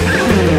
Bye.